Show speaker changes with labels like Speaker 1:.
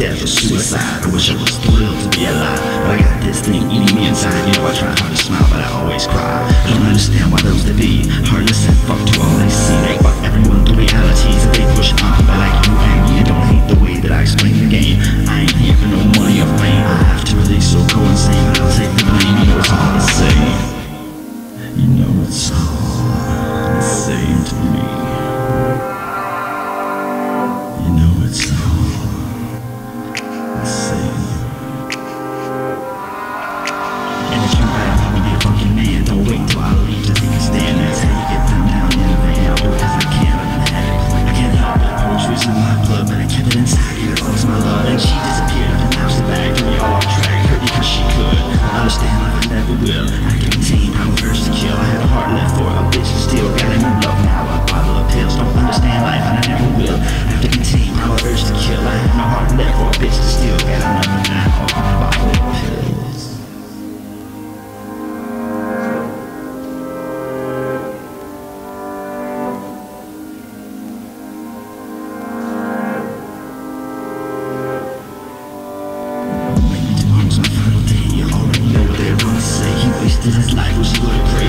Speaker 1: death or suicide. I wish I was thrilled to be alive, but I got this thing eating me inside. You know I try hard to smile, but I always cry. I don't understand why those that be heartless and fucked to all. This life was good.